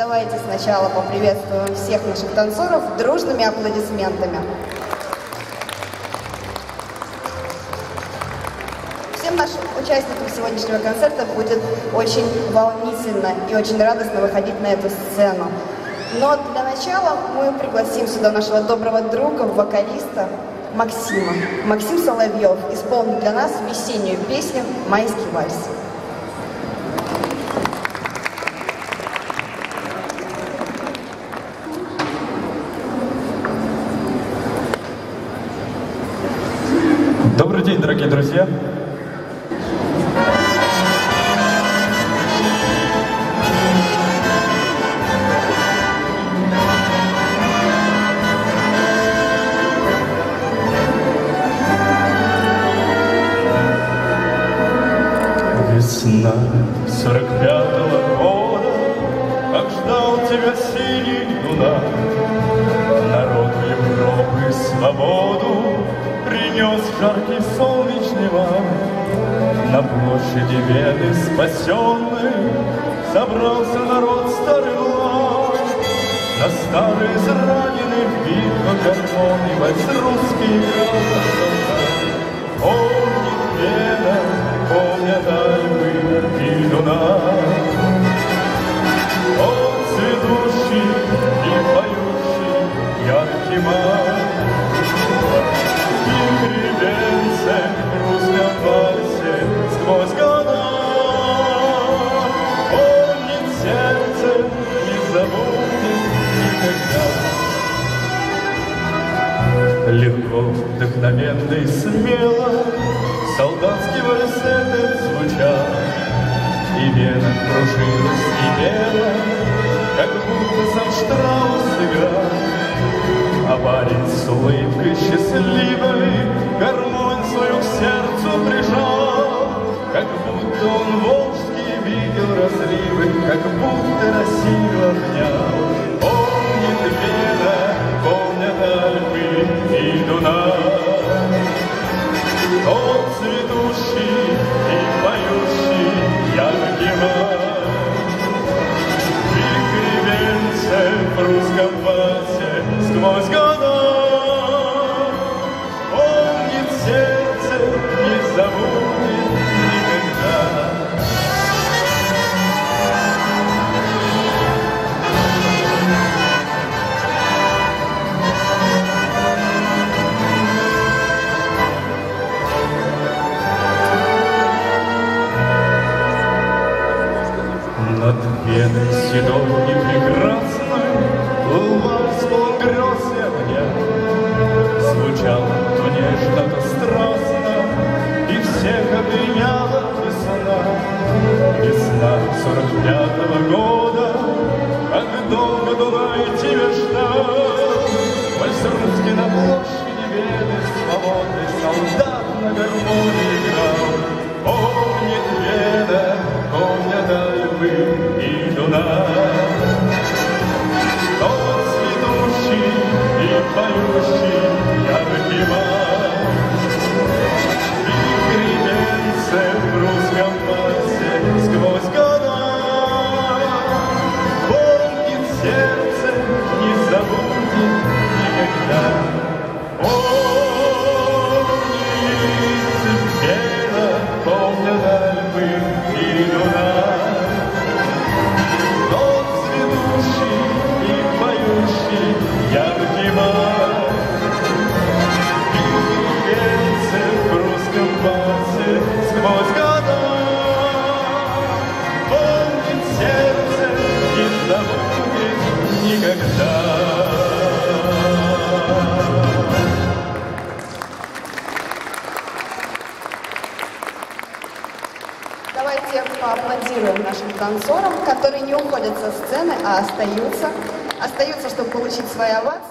Давайте сначала поприветствуем всех наших танцоров дружными аплодисментами. Всем нашим участникам сегодняшнего концерта будет очень волнительно и очень радостно выходить на эту сцену. Но для начала мы пригласим сюда нашего доброго друга, вокалиста Максима. Максим Соловьев исполнит для нас весеннюю песню «Майский вальс». Добрый день, дорогие друзья! Весна сорок пятого года, Как ждал тебя синий луна, Народ Европы свободу Принес жаркий солнечный вам. На площади Вены спасенной Собрался народ старый лав. На старый израненный в битвах гармоний Вальс русский солдат. Помнит Вена, помнят Альпы и Дунай. О, цветущий и поющий яркий май, вдохновенно и смело Солдатский вальс этот звучал, И вена кружилась и пела, Как будто сам Штраус играл. А парень с улыбкой счастливой Гармонь свою к сердцу прижал, Как будто он волжские видел разливы, Как будто Россию обнял. Седой и прекрасной Вальс и огня. Звучал то нежно, то страстно, И всех обвиняла весна. Весна сорок пятого года, Как долго Дунай тебя ждал. Вальс русский на площади Вены, Свободный солдат на гармонии играл. Никогда. Давайте поаплодируем нашим танцорам, которые не уходят со сцены, а остаются. Остаются, чтобы получить свои овации.